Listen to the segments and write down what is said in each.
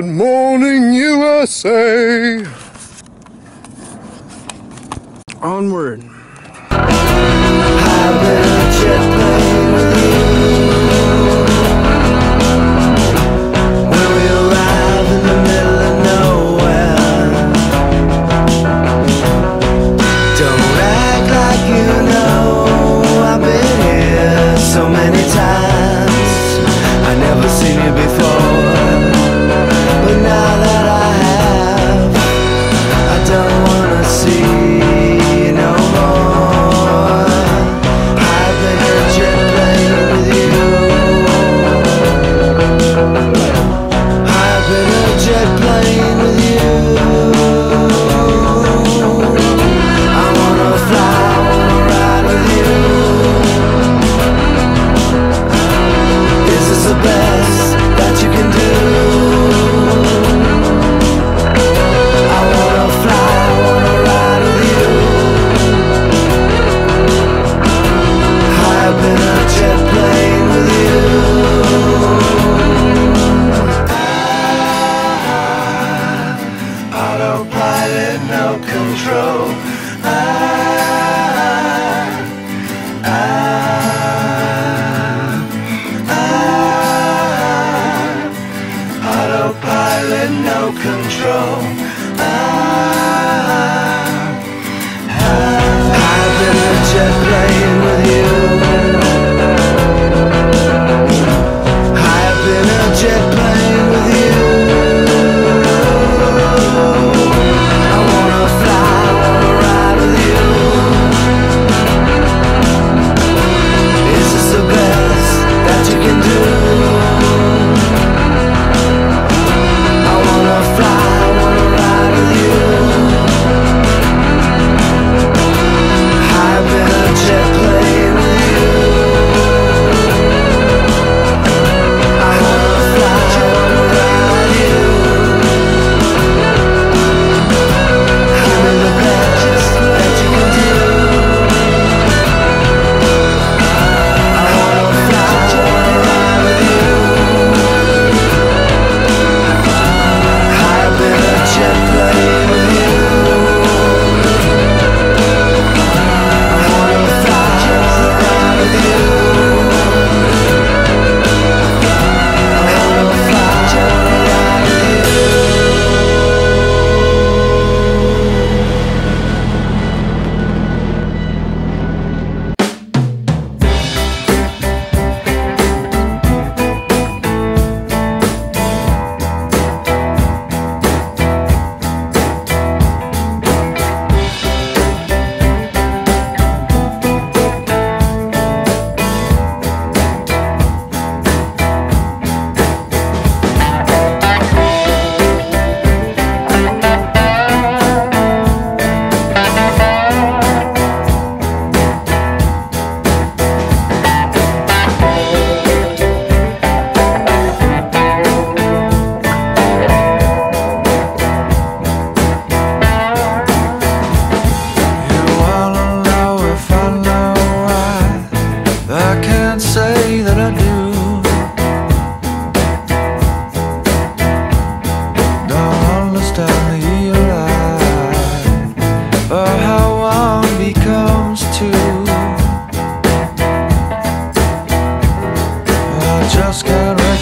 Good morning, USA.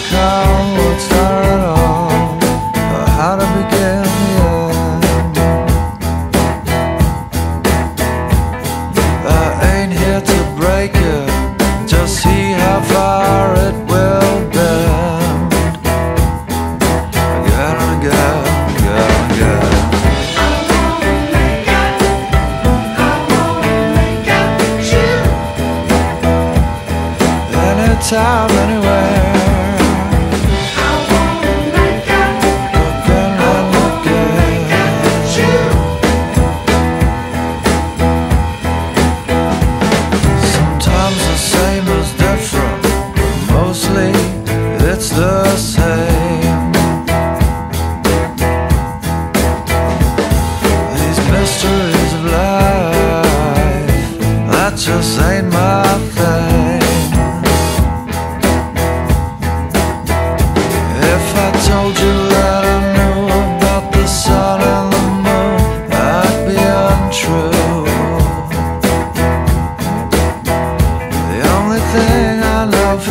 how it started all, or how to begin the end. I ain't here to break it, just see how far it will bend. Again and again, again and again. Time anyway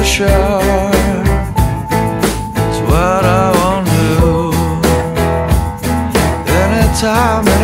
Sure, It's what I won't do. Anytime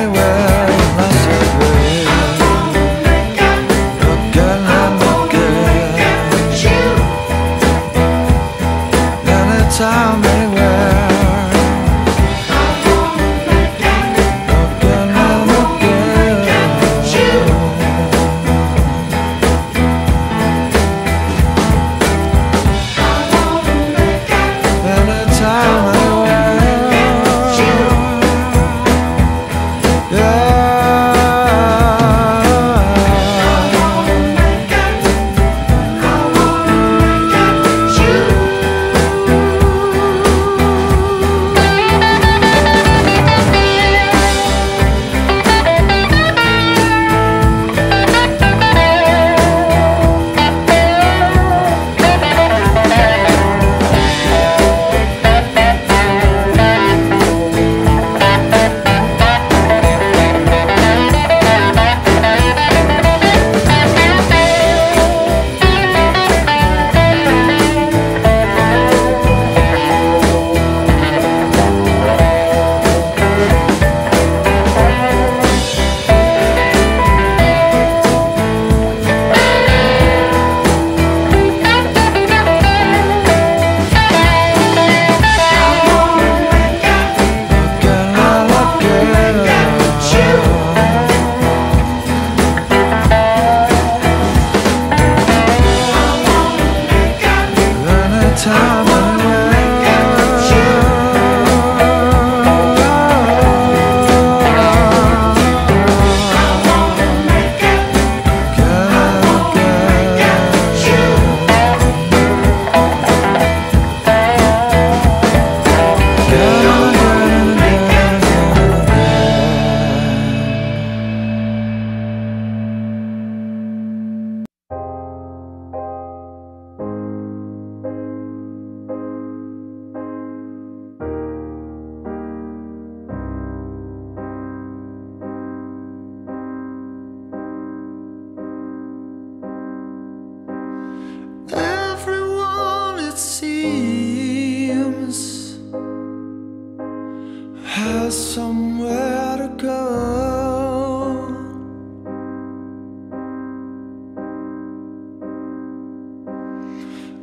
somewhere to go.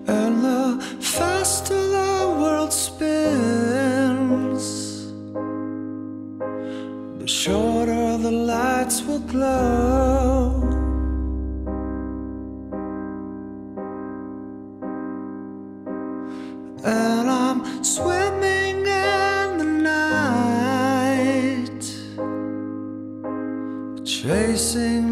And the faster the world spins, the shorter the lights will glow. And I'm sweating. embracing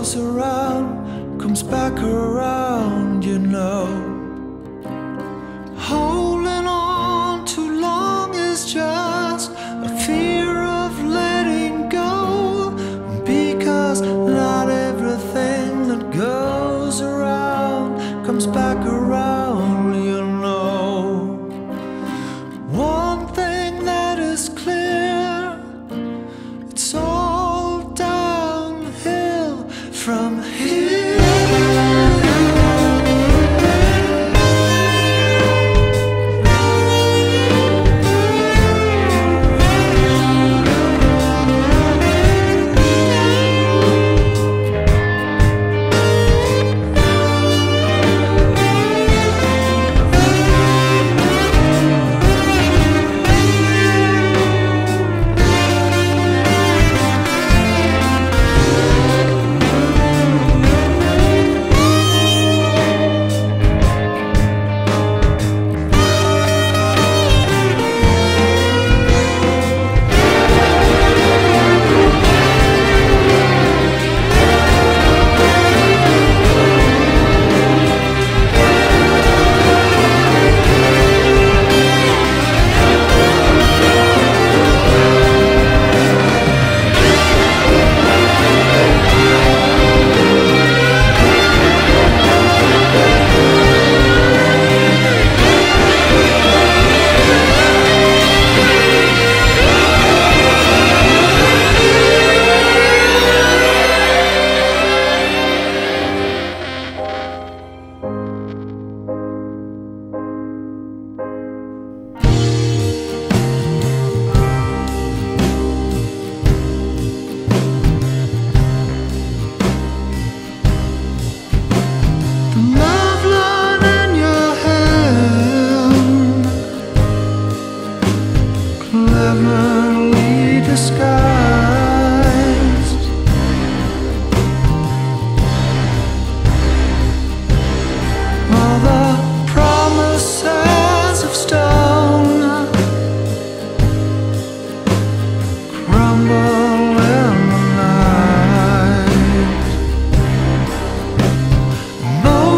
goes around comes back around, you know. Hold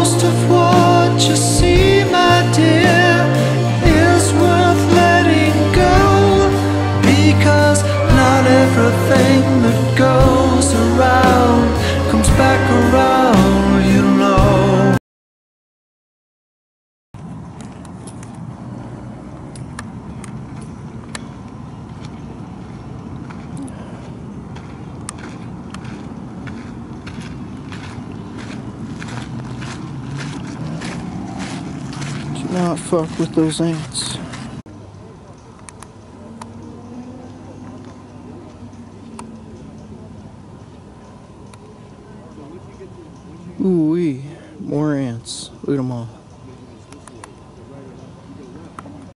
most of what you see, my dear, is worth letting go because not everything. not fuck with those ants.